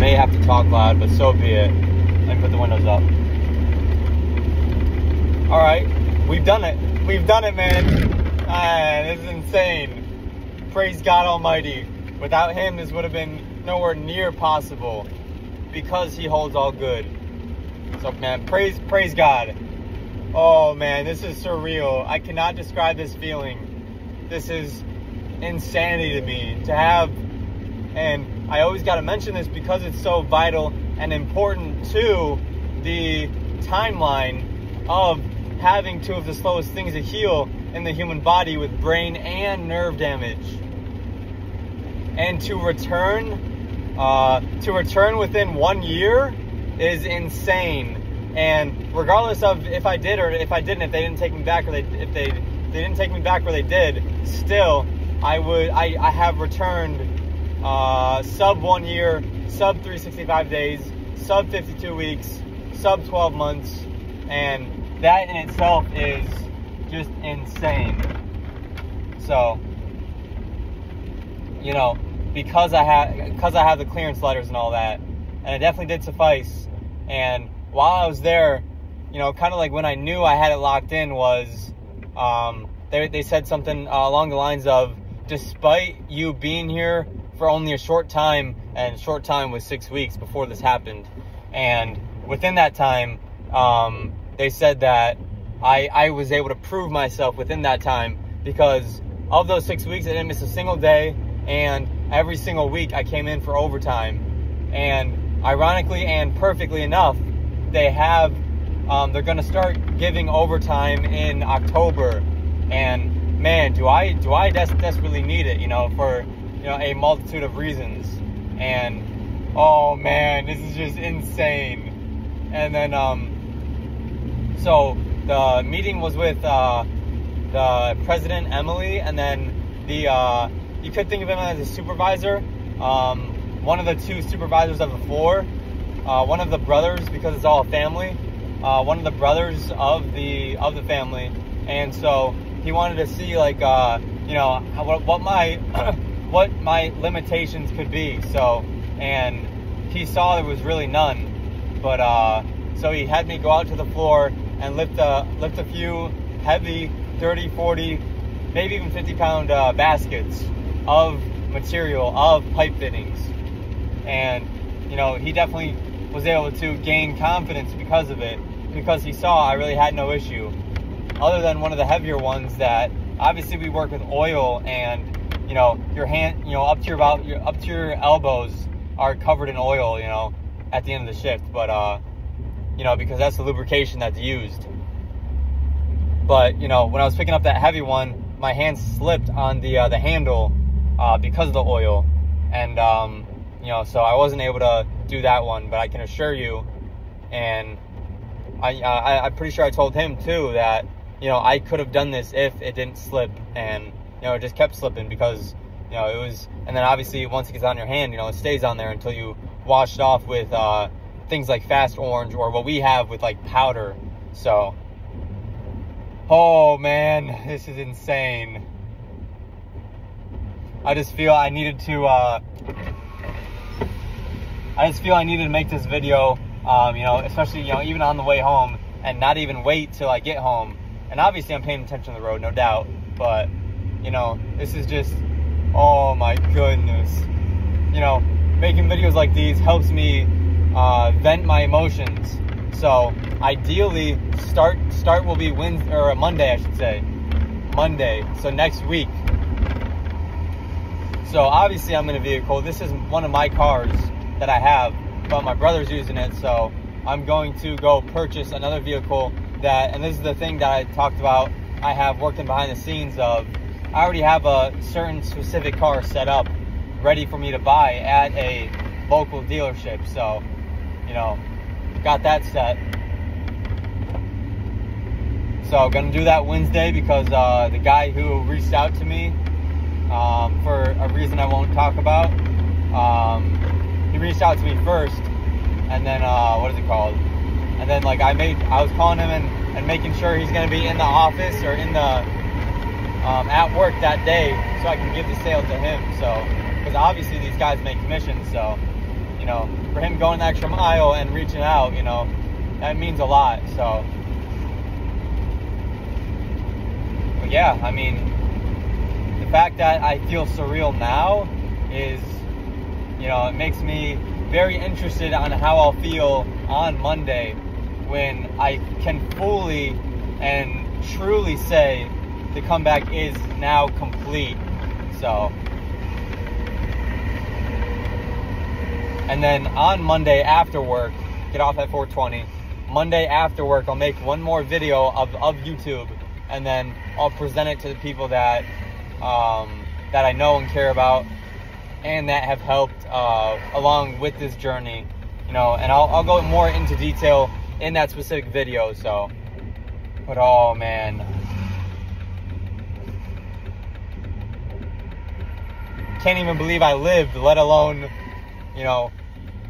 may have to talk loud, but so be it. Let me put the windows up. All right, we've done it. We've done it, man. This is insane. Praise God Almighty. Without Him, this would have been nowhere near possible because He holds all good. So, man, praise, praise God. Oh man, this is surreal. I cannot describe this feeling. This is insanity to me to have, and I always got to mention this because it's so vital and important to the timeline of having two of the slowest things to heal in the human body with brain and nerve damage. And to return, uh, to return within one year is insane and regardless of if I did or if I didn't, if they didn't take me back or they if they they didn't take me back or they did, still I would I, I have returned uh, sub one year, sub 365 days, sub 52 weeks, sub 12 months, and that in itself is just insane. So, you know, because I have because I have the clearance letters and all that, and it definitely did suffice. And while I was there, you know, kind of like when I knew I had it locked in was, um, they, they said something uh, along the lines of, despite you being here for only a short time, and short time was six weeks before this happened, and within that time, um, they said that I, I was able to prove myself within that time because of those six weeks, I didn't miss a single day, and every single week I came in for overtime. And ironically and perfectly enough, they have um, they're going to start giving overtime in October, and man, do I do I des- desperately need it? You know, for you know a multitude of reasons, and oh man, this is just insane. And then um, so the meeting was with uh, the president Emily, and then the uh, you could think of him as a supervisor. Um, one of the two supervisors of the floor uh, one of the brothers, because it's all family, uh, one of the brothers of the of the family, and so he wanted to see like uh, you know what, what my what my limitations could be. So and he saw there was really none, but uh, so he had me go out to the floor and lift a lift a few heavy 30, 40, maybe even 50 pound uh, baskets of material of pipe fittings, and you know he definitely was able to gain confidence because of it, because he saw I really had no issue. Other than one of the heavier ones that obviously we work with oil and you know your hand, you know up to your about your up to your elbows are covered in oil, you know, at the end of the shift. But uh, you know because that's the lubrication that's used. But you know when I was picking up that heavy one, my hand slipped on the uh, the handle uh, because of the oil, and um, you know so I wasn't able to do that one, but I can assure you, and I, I I'm pretty sure I told him too that you know I could have done this if it didn't slip, and you know it just kept slipping because you know it was, and then obviously once it gets on your hand, you know it stays on there until you wash it off with uh, things like fast orange or what we have with like powder. So, oh man, this is insane. I just feel I needed to. Uh, I just feel I needed to make this video, um, you know, especially, you know, even on the way home and not even wait till I get home. And obviously I'm paying attention to the road, no doubt. But, you know, this is just, oh my goodness. You know, making videos like these helps me uh, vent my emotions. So ideally, start start will be Wednesday or Monday, I should say. Monday. So next week. So obviously I'm in a vehicle. This is one of my cars that I have, but my brother's using it, so I'm going to go purchase another vehicle that, and this is the thing that I talked about, I have working behind the scenes of, I already have a certain specific car set up, ready for me to buy at a local dealership, so, you know, got that set. So gonna do that Wednesday because uh, the guy who reached out to me um, for a reason I won't talk about, um, he reached out to me first, and then uh, what is it called? And then like I made, I was calling him and, and making sure he's gonna be in the office or in the um, at work that day, so I can give the sale to him. So because obviously these guys make commissions, so you know, for him going the extra mile and reaching out, you know, that means a lot. So, but yeah, I mean, the fact that I feel surreal now is, you know, it makes me very interested on how I'll feel on Monday when I can fully and truly say the comeback is now complete. So, and then on Monday after work, get off at 420. Monday after work, I'll make one more video of, of YouTube, and then I'll present it to the people that um, that I know and care about, and that have helped uh, along with this journey. You know, and I'll, I'll go more into detail in that specific video. So, but oh man, can't even believe I lived, let alone, you know,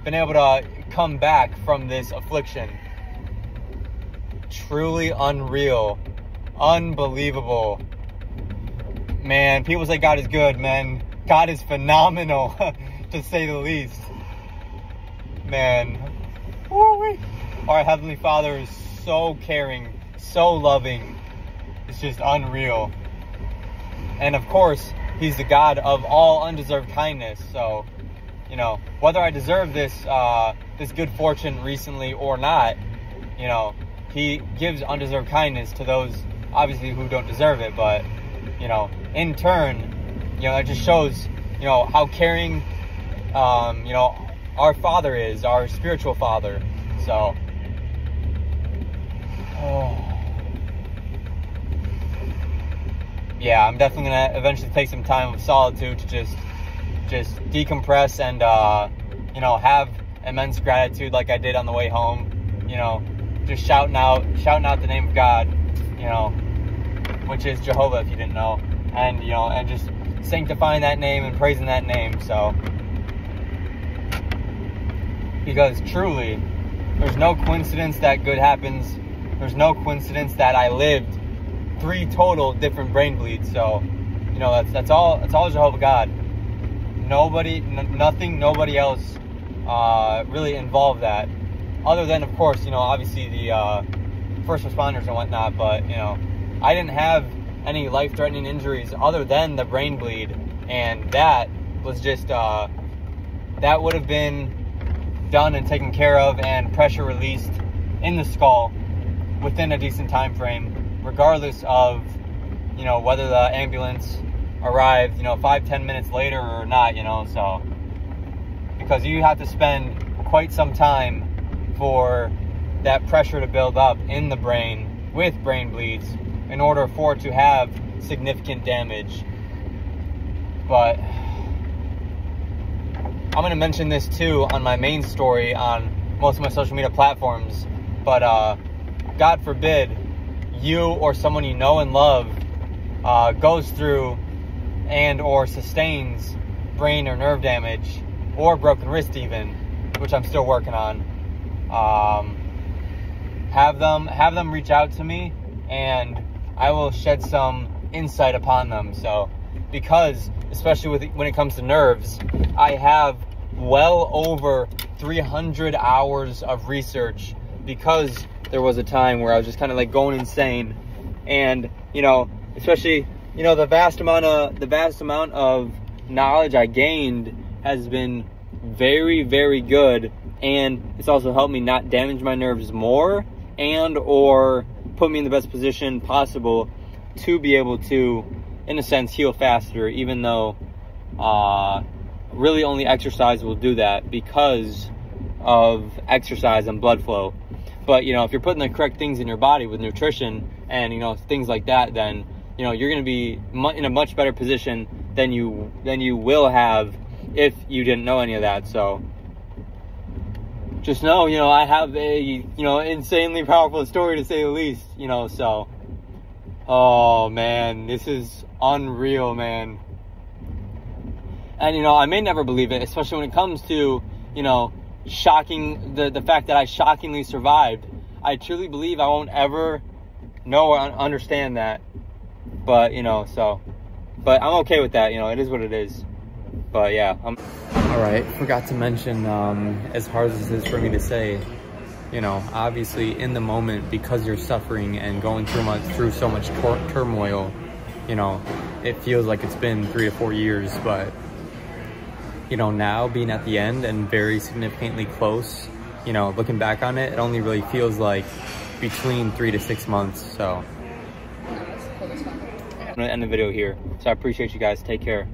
been able to come back from this affliction. Truly unreal. Unbelievable. Man, people say God is good, man. God is phenomenal, to say the least. Man. Our Heavenly Father is so caring, so loving. It's just unreal. And of course, He's the God of all undeserved kindness. So, you know, whether I deserve this uh, this good fortune recently or not, you know, He gives undeserved kindness to those obviously who don't deserve it. But you know, in turn, you know, it just shows you know how caring, um, you know, our Father is, our spiritual Father. So. Oh. Yeah, I'm definitely gonna eventually take some time of solitude to just just decompress and uh, you know have immense gratitude like I did on the way home. You know, just shouting out shouting out the name of God. You know, which is Jehovah if you didn't know, and you know, and just sanctifying that name and praising that name. So, because truly, there's no coincidence that good happens. There's no coincidence that I lived three total different brain bleeds. So, you know, that's that's all. That's all Jehovah God. Nobody, nothing, nobody else uh, really involved that, other than of course, you know, obviously the uh, first responders and whatnot. But you know, I didn't have any life-threatening injuries other than the brain bleed, and that was just uh, that would have been done and taken care of and pressure released in the skull within a decent time frame regardless of you know whether the ambulance arrived you know five ten minutes later or not you know so. Because you have to spend quite some time for that pressure to build up in the brain with brain bleeds in order for it to have significant damage. But I'm going to mention this too on my main story on most of my social media platforms but uh, God forbid you or someone you know and love uh, goes through and or sustains brain or nerve damage or broken wrist even which i'm still working on. Um, have them have them reach out to me and i will shed some insight upon them. So because especially with when it comes to nerves i have well over 300 hours of research because there was a time where I was just kind of like going insane. And, you know, especially, you know, the vast amount of the vast amount of knowledge I gained has been very, very good. And it's also helped me not damage my nerves more and or put me in the best position possible to be able to, in a sense, heal faster, even though uh, really only exercise will do that because of exercise and blood flow. But you know, if you're putting the correct things in your body with nutrition and you know things like that, then you know you're going to be in a much better position than you than you will have if you didn't know any of that. So just know, you know, I have a you know insanely powerful story to say the least. You know, so oh man, this is unreal, man. And you know, I may never believe it, especially when it comes to you know shocking the, the fact that I shockingly survived. I truly believe I won't ever know or understand that. But, you know, so, but I'm okay with that. You know, it is what it is. But yeah, I'm. All right, forgot to mention, um, as hard as it is for me to say, you know, obviously in the moment because you're suffering and going through much through so much turmoil, you know, it feels like it's been three to four years, but you know, now being at the end and very significantly close, you know, looking back on it, it only really feels like between three to six months. So I'm gonna end the video here. So I appreciate you guys. Take care.